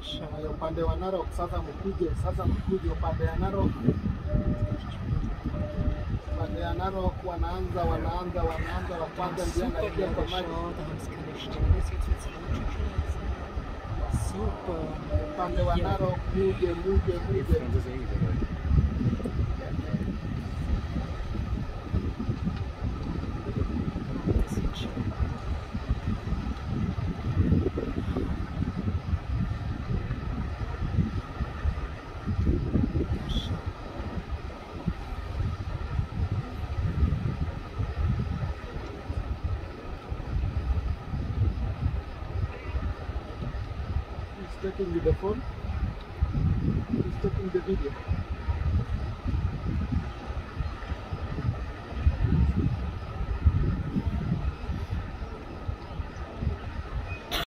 Haya, upande wa Narok sasa mkuje, sasa mkuje upande ya Narok. Upande ya Narok wanaanza wanaanza wanaanza wa kwanza ndio anaingia kwa maji. Upande wa Narok muje muje muje. He's taking the phone. He's taking the video.